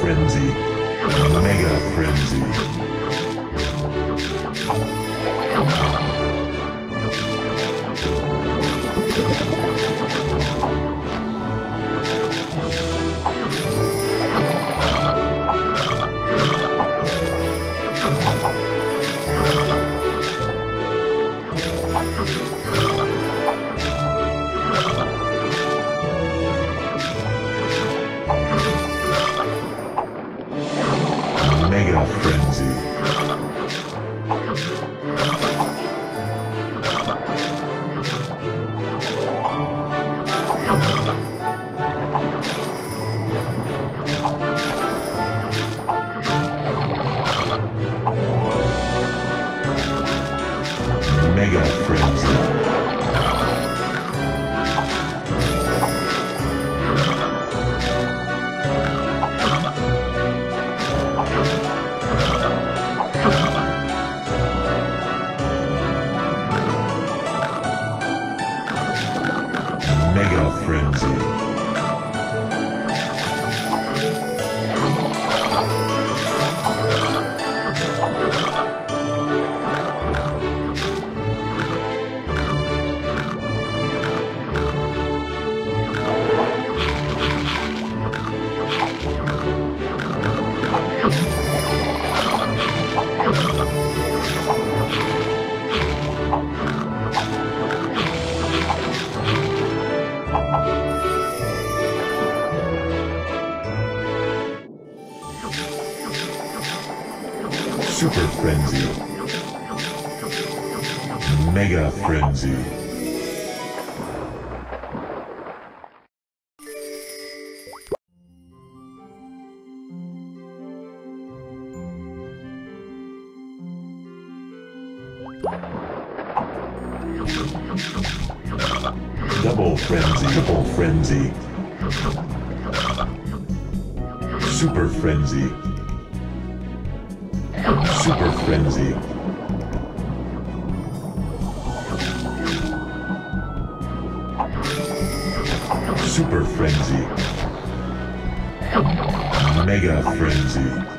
Frenzy. Mega Frenzy. Mega Frenzy. Mega Frenzy. Super Frenzy. Mega Frenzy. Super Frenzy. Mega Frenzy.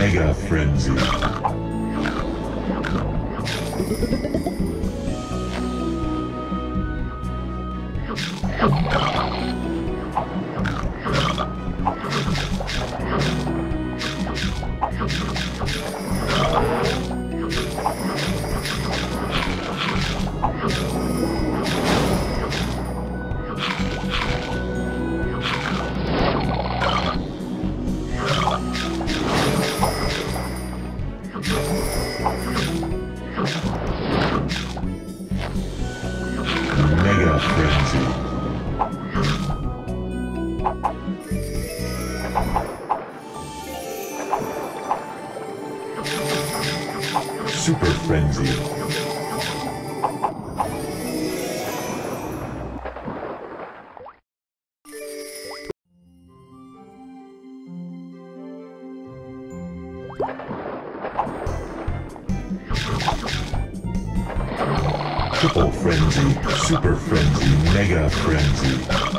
Mega Frenzy. Triple Frenzy, Super Frenzy, Mega Frenzy.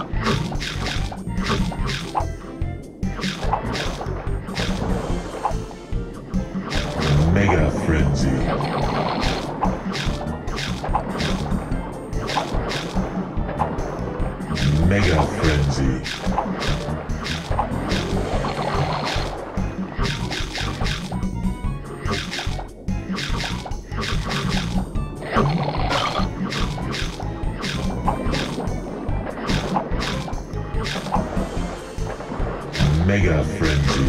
Mega Frenzy.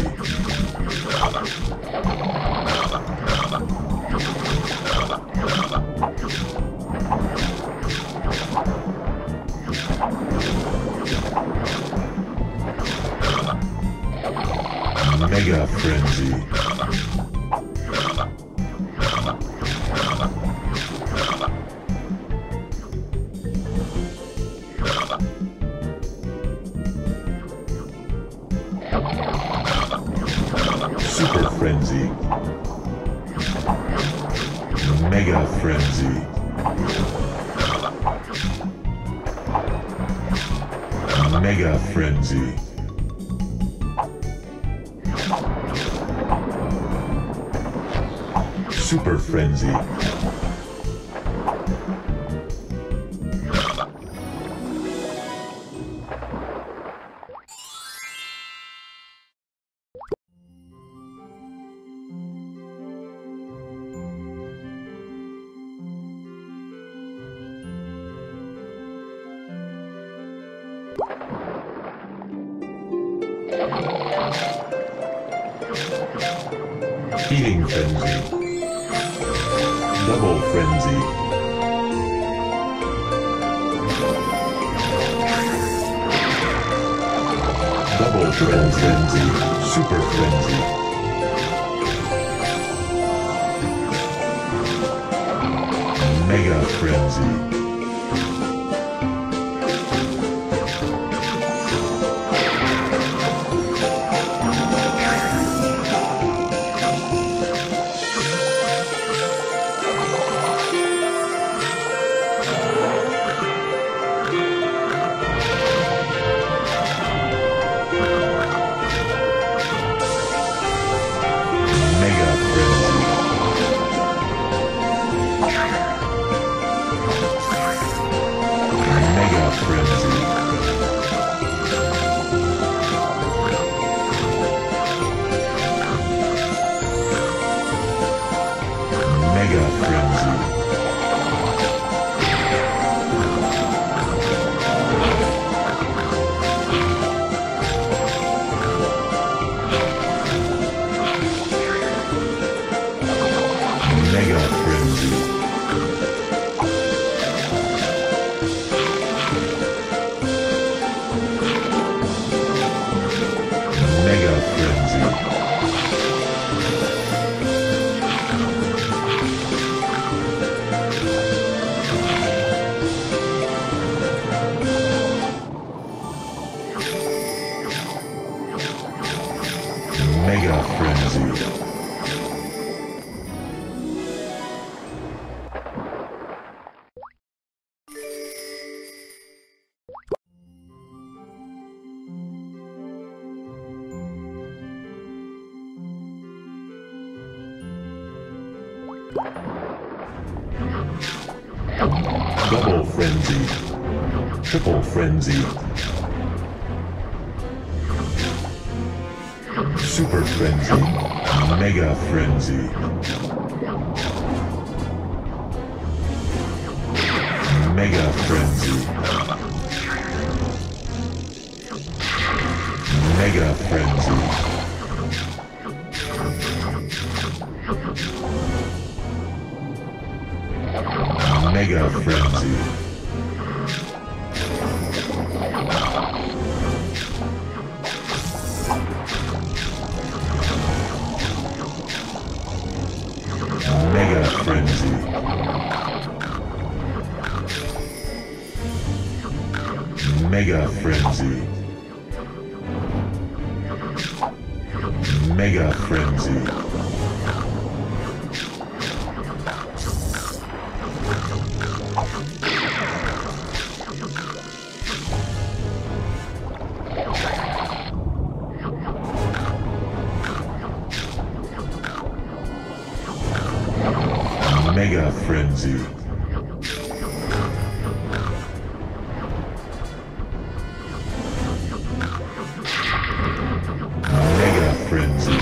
Mega Frenzy. Mega Frenzy. Mega Frenzy. Super Frenzy. Feeding Frenzy. Double Frenzy. Double Frenzy. Super Frenzy. Mega Frenzy. Mega Frenzy. Double Frenzy. Triple Frenzy. Super Frenzy. Mega Frenzy. Mega Frenzy. Mega Frenzy. Mega Frenzy. Mega Frenzy. Mega Frenzy. Mega Frenzy. Frenzy. Mega Frenzy.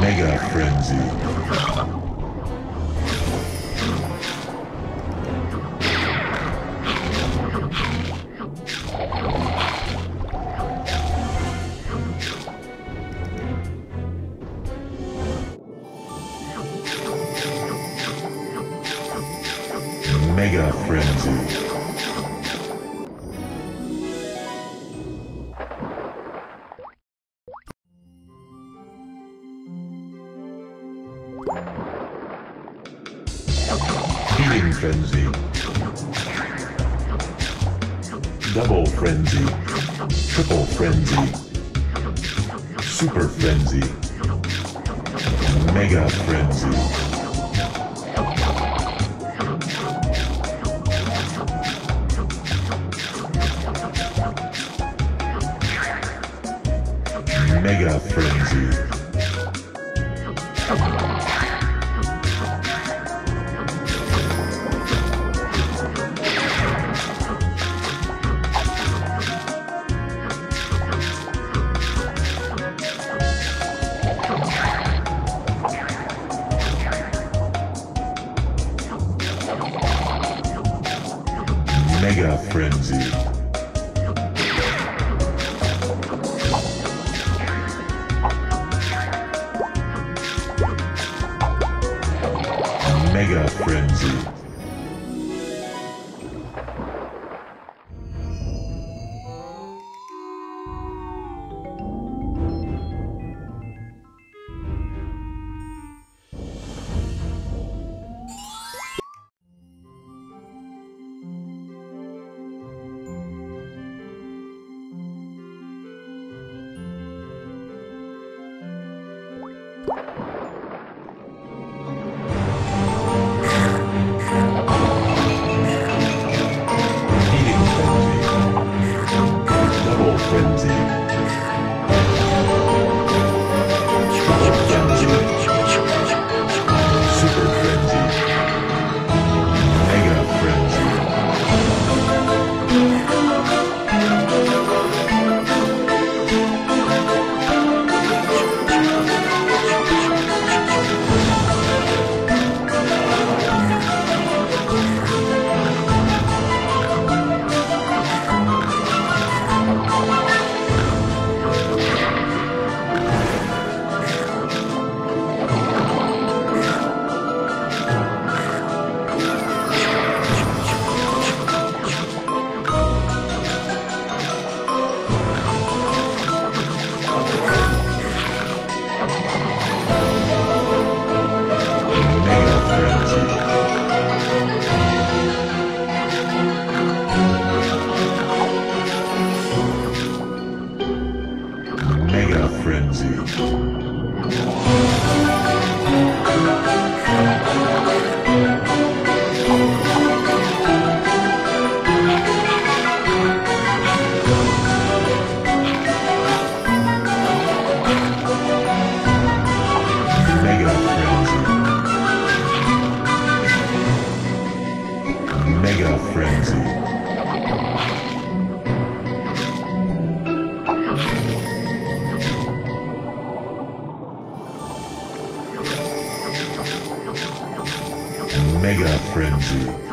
Mega Frenzy. Feeding Frenzy. Double Frenzy. Triple Frenzy. Super Frenzy. Mega Frenzy. Mega Frenzy. Mega Frenzy. Mega Frenzy. Mega Frenzy.